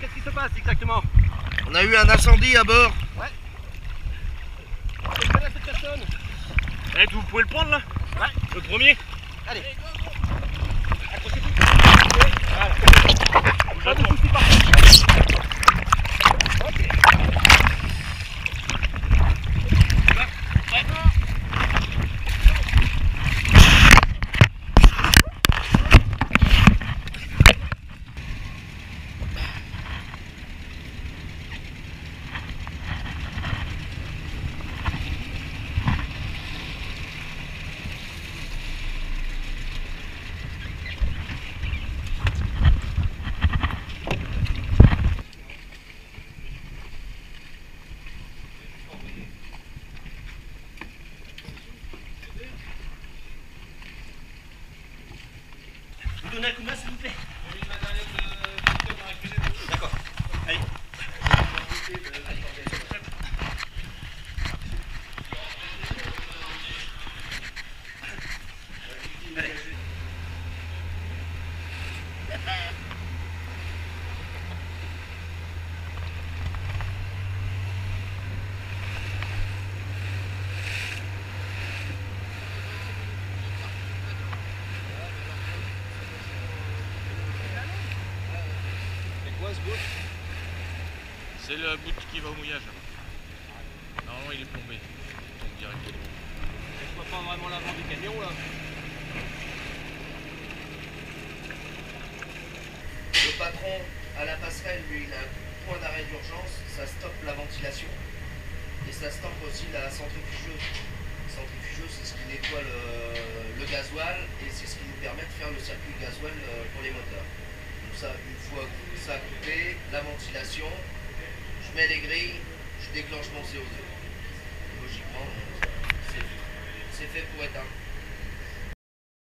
qu'est-ce qui se passe exactement On a eu un incendie à bord. Je connais cette personne. Eh, vous pouvez le prendre là Ouais. Le premier Allez. Voilà. Pas de Vous donnez un coup de main s'il vous plaît. D'accord. Allez. Allez. C'est quoi ce bout C'est le bout qui va au mouillage. Normalement il est plombé. Il tombe directement. Je vois pas vraiment l'avant du camion là. Le patron à la passerelle, lui, il a un point d'arrêt d'urgence. Ça stoppe la ventilation. Et ça stoppe aussi la centrifugeuse. La centrifugeuse, c'est ce qui nettoie le, le gasoil et c'est ce qui nous permet de faire le circuit gasoil euh, pour les moteurs. Une fois ça coupé, la ventilation, je mets les grilles, je déclenche mon CO2. Logiquement,